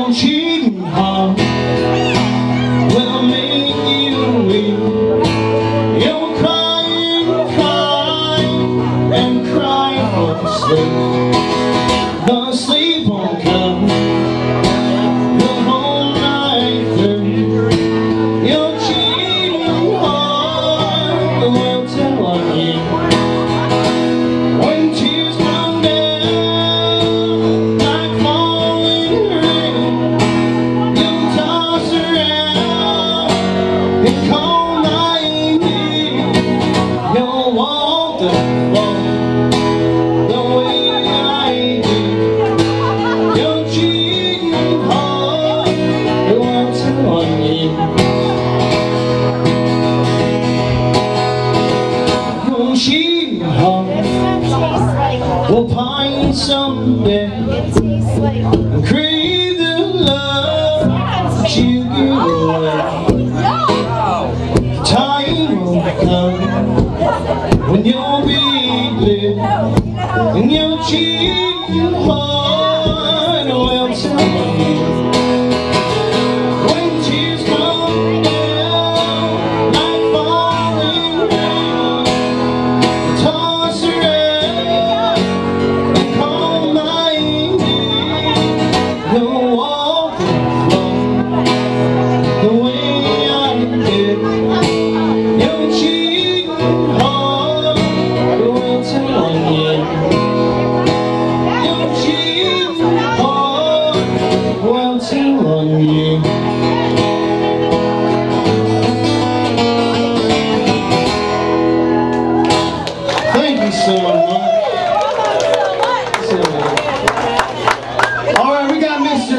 on cheating will make you. You'll cry and cry and cry sleep. The sleep will pine someday. And crave the love. That you give away. Time will come when you'll be lit and your cheating heart walk the floor the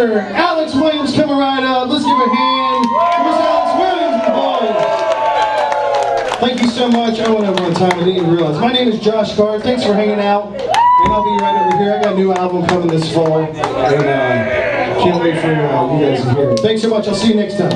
Alex Williams coming right up. Let's give a hand Mr. Alex Williams, boys. Thank you so much. I went over time. I didn't even realize. My name is Josh Card. Thanks for hanging out. And I'll be right over here. I got a new album coming this fall. And uh, can't wait for uh, you guys to hear it. Thanks so much. I'll see you next time.